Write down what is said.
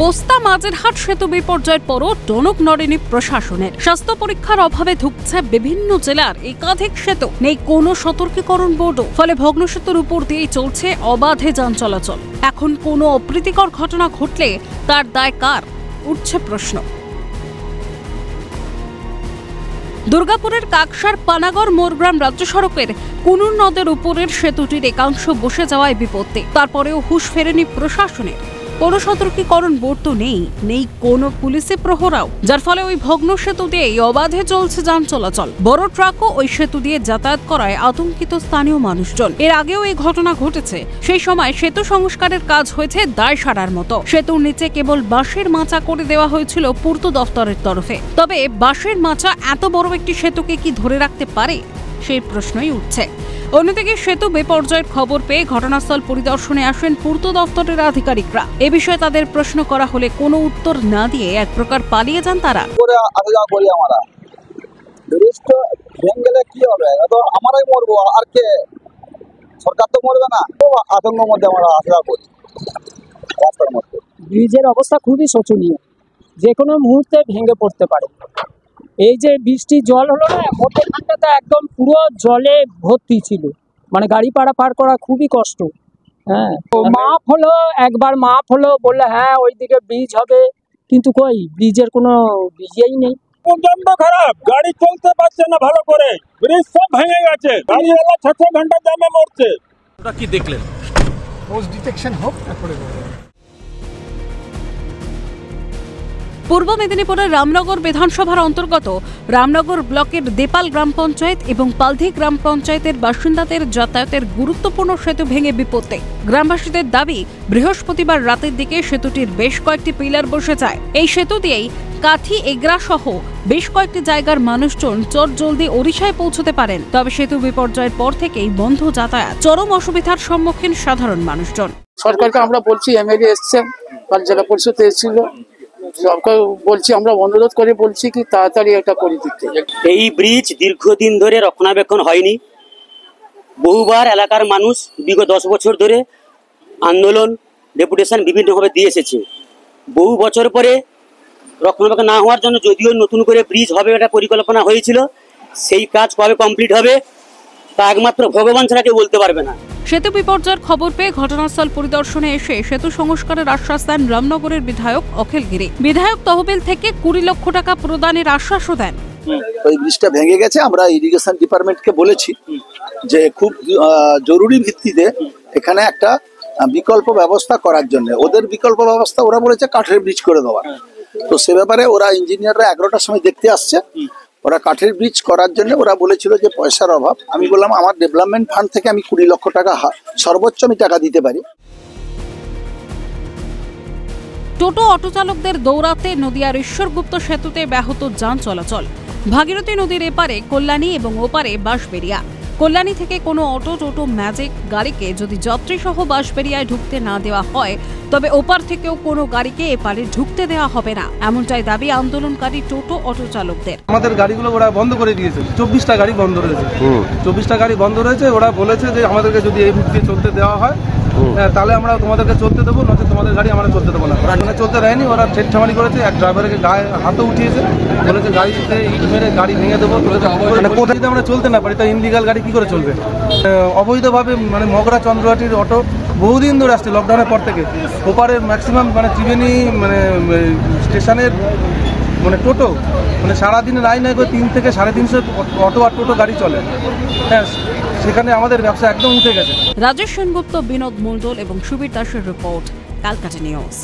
পোস্তা মাঝেরহাট সেতু বিপর্যয়ের পরও টনক নড়েনি প্রশাসনের। স্বাস্থ্য পরীক্ষার অভাবে ধুকছে বিভিন্ন জেলার একাধিক সেতু। নেই কোনো সতর্কীকরণ বোর্ডও। ফলে ভগ্ন সেতুর উপর দিয়েই চলছে অবাধে যান চলাচল। এখন কোনো অপ্রীতিকর ঘটনা ঘটলে তার দায় কার? উঠছে প্রশ্ন। দুর্গাপুরের কাকসার পানাগড় মোরগ্রাম রাজ্য সড়কের কুনুর নদের উপরের সেতুটির একাংশ বসে যাওয়ায় বিপত্তি। তারপরেও হুঁশ ফেরেনি প্রশাসনের। কোনো সতর্কীকরণ বোর্ড তো নেই নেই কোনো পুলিশে প্রহরাও, যার ফলে ওই ভগ্ন সেতু দিয়েই অবাধে চলছে যান চলাচল। বড় ট্রাকও ওই সেতু দিয়ে যাতায়াত করায় আতঙ্কিত স্থানীয় মানুষজন। এর আগেও এই ঘটনা ঘটেছে। সেই সময় সেতু সংস্কারের কাজ হয়েছে দায় সারার মতো। সেতুর নিচে কেবল বাঁশের মাচা করে দেওয়া হয়েছিল পূর্ত দফতরের তরফে। তবে বাঁশের মাচা এত বড় একটি সেতুকে কি ধরে রাখতে পারে? সেই প্রশ্নই উঠছে। অন্যদিকে সেতু বিপর্যয়ের খবর পেয়ে ঘটনাস্থল পরিদর্শনে আসেন পূর্ত দফতরের আধিকারিকরা। এ বিষয়ে তাদের প্রশ্ন করা হলে কোনো উত্তর না দিয়ে এক প্রকার পালিয়ে যান তারা। গেলে কি হবে? আমরাই মরবো আর কে? সরকার তো মরবে না। মধ্যে আমরা আসা করি রাস্তার মধ্যে। ব্রিজের অবস্থা খুবই শোচনীয়। যে কোনো মুহূর্তে ভেঙে পড়তে পারে। এই যে বৃষ্টি জল হলো না মধ্যখানটাতে একদম পুরো জলে ভর্তি ছিল। মানে গাড়ি পাড়া পার করা খুবই কষ্ট। হ্যাঁ তো মাপ হলো একবার মাপ হলো বললে হ্যাঁ ওইদিকে ব্রিজ হবে। কিন্তু কই ব্রিজের কোনো ব্রিজেই নেই। প্রচণ্ড খারাপ। গাড়ি চলতে পারছে না ভালো করে। ব্রিজ সব ভেঙে গেছে। গাড়িওয়ালা ছ ঘণ্টা জ্যামে মরছে। ওটা কি দেখলেন? পোস্ট ডিটেকশন হোক তারপরে পূর্ব মেদিনীপুরের রামনগর বিধানসভার অন্তর্গত রামনগর ব্লকের দেপাল গ্রাম পঞ্চায়েত এবং পালধি গ্রাম পঞ্চায়েতের বাসিন্দাদের যাতায়াতের গুরুত্বপূর্ণ সেতু ভেঙে বিপত্তি। গ্রামবাসীদের দাবি, বৃহস্পতিবার রাতের দিকে সেতুটির বেশ কয়েকটি পিলার বসে যায়। এই সেতু দিয়েই কাঠি এগরা সহ বেশ কয়েকটি জায়গার মানুষজন চট জলদি ওড়িশায় পৌঁছতে পারেন। তবে সেতু বিপর্যয়ের পর থেকেই বন্ধ যাতায়াত। চরম অসুবিধার সম্মুখীন সাধারণ মানুষজন। সরকারকে আমরা বলছি, এমএলএ এসছে জেলা পরিষদ এসেছিল সবকে বলছি, আমরা অনুরোধ করে বলছি কি তাড়াতাড়ি এটা করে দিতে। এই ব্রিজ দীর্ঘদিন ধরে রক্ষণাবেক্ষণ হয়নি। বহুবার এলাকার মানুষ বিগত দশ বছর ধরে আন্দোলন, ডেপুটেশন বিভিন্নভাবে দিয়ে এসেছে। বহু বছর পরে রক্ষণাবেক্ষণ না হওয়ার জন্য যদিও নতুন করে ব্রিজ হবে এটা পরিকল্পনা হয়েছিল, সেই কাজ কবে কমপ্লিট হবে, তা একমাত্র ভগবান ছাড়া কেউ বলতে পারবে না। সেতু বিপর্যয়ের খবর পেয়ে ঘটনাস্থল পরিদর্শনে এসে সেতু সংস্কারের আশ্বাস দেন রামনগরের বিধায়ক অখিল গিরি। বিধায়ক তহবিল থেকে কুড়ি লক্ষ টাকা প্রদানের আশ্বাসও দেন। ওই ব্রিজটা ভেঙে গেছে, আমরা ইরিগেশন ডিপার্টমেন্টকে বলেছি যে খুব জরুরি ভিত্তিতে এখানে একটা বিকল্প ব্যবস্থা করার জন্য। ওদের বিকল্প ব্যবস্থা ওরা বলেছে কাঠের ব্রিজ করে দেওয়া তো সে ব্যাপারে ওরা ইঞ্জিনিয়াররা এগারোটার সময় দেখতে আসছে। ওরা কাঠের ব্রিজ করার জন্য ওরা বলেছিল যে পয়সার অভাব। আমি বললাম, আমার ডেভেলপমেন্ট ফান্ড থেকে আমি কুড়ি লক্ষ টাকা সর্বোচ্চ আমি টাকা দিতে পারি। টোটো অটো চালকদের দৌড়াতে নদিয়ার ঈশ্বরগুপ্ত সেতুতে ব্যাহত যান চলাচল। ভাগীরথী নদীর এপারে কল্যাণী এবং ওপারে বাঁশবেরিয়া কল্যাণী থেকে কোনো অটো টোটো ম্যাজিক গাড়িকে যদি যাত্রীসহ বাঁশবেরিয়ায় ঢুকতে না দেওয়া হয় তবে ওপার থেকেও কোনো গাড়িকে এপারে ঢুকতে দেওয়া হবে না। এমনটাই দাবি আন্দোলনকারী টোটো অটো চালকদের। আমাদের গাড়িগুলো ওরা বন্ধ করে দিয়েছে। চব্বিশটা গাড়ি বন্ধ রয়েছে। চব্বিশটা গাড়ি বন্ধ রয়েছে। ওরা বলেছে যে আমাদেরকে যদি এই রুট দিয়ে চলতে দেওয়া হয় হ্যাঁ, তাহলে আমরা তোমাদেরকে চলতে দেবো নয়তো তোমাদের গাড়ি আমরা চলতে দেবো না। ওরা এখানে চলতে দেয়নি ওরা ঠেট ঠামারি করেছে এক ড্রাইভারকে গায়ে হাতে উঠিয়েছে বলেছে গাড়িতে ইট মেরে গাড়ি ভেঙে দেবো মানে কোথায় যদি আমরা চলতে না পারি তা ইনলিগাল গাড়ি কি করে চলবে? অবৈধভাবে মানে মগরা চন্দ্রহাটির অটো বহুদিন ধরে আসছে লকডাউনের পর থেকে। ওপারের ম্যাক্সিমাম মানে ত্রিবেণী মানে স্টেশনের মানে টোটো মানে সারাদিনে নাই করে তিন থেকে সাড়ে তিনশো অটো আর টোটো গাড়ি চলে। হ্যাঁ সেখানে আমাদের ব্যবসা একদম উঠে গেছে। রাজেশ সেনগুপ্ত, বিনোদ মণ্ডল এবং সুবীর দাসের রিপোর্ট, ক্যালকাটা নিউজ।